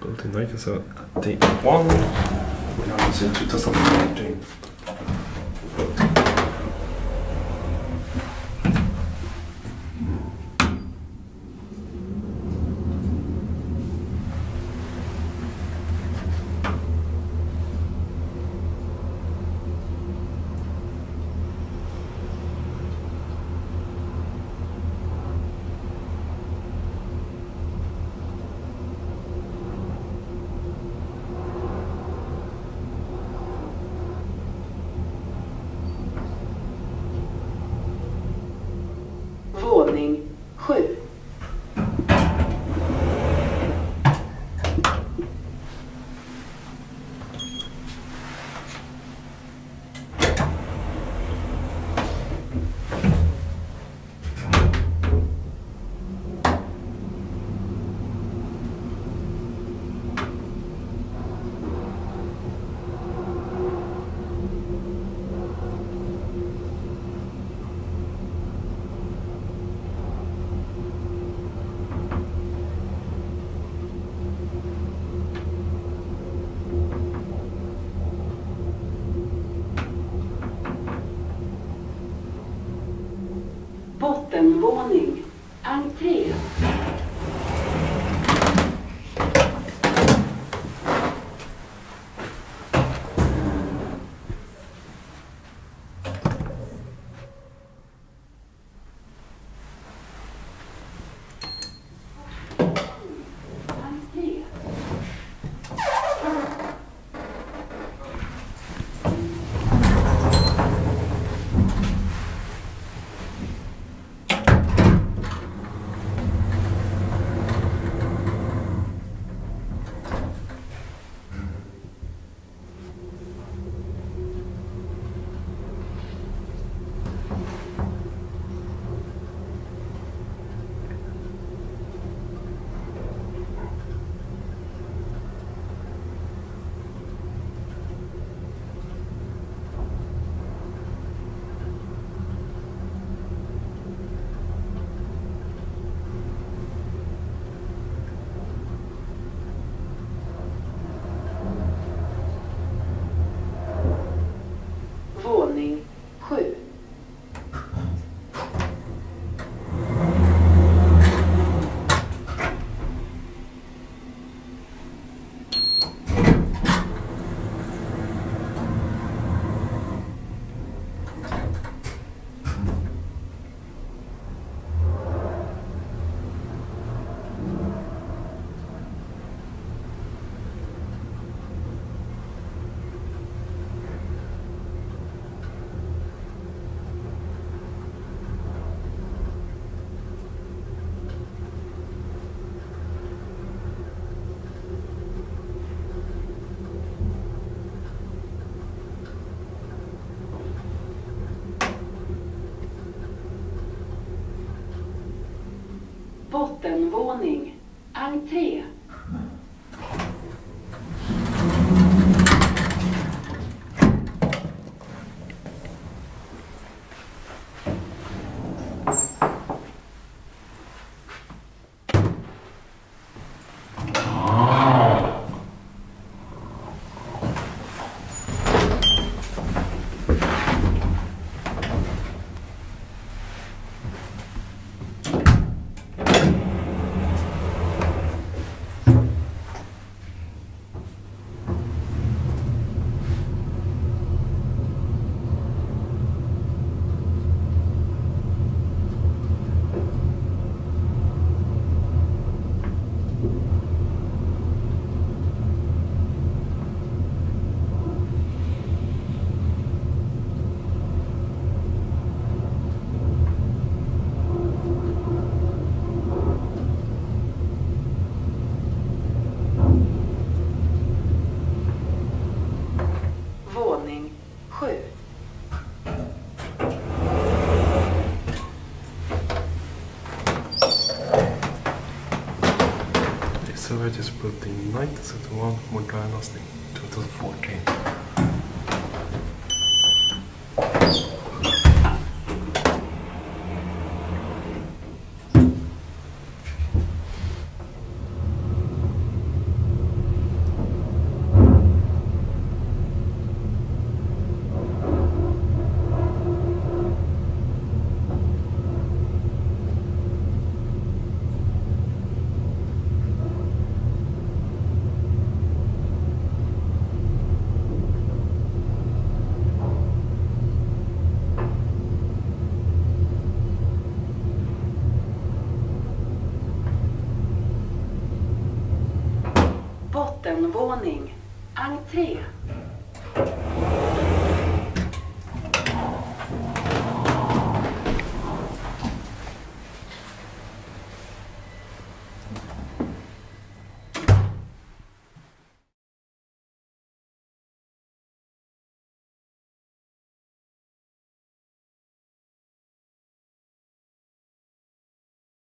Building like so uh, one, we're now on to 2019. Bottenvåning. Entré. Bottenvåning. Entré. So I just put the 1971 Moderna 2014. entré